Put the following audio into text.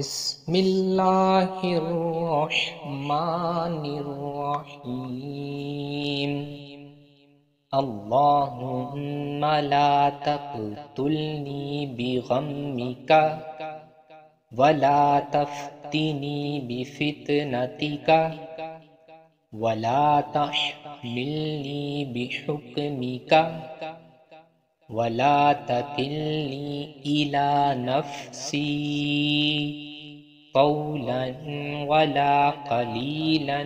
بسم الله الرحمن الرحيم. اللهم لا تقتلني بغمك ولا تفتني بفتنتك ولا تحملني بحكمك ولا تكلني إلى نفسي. طولا ولا قليلا.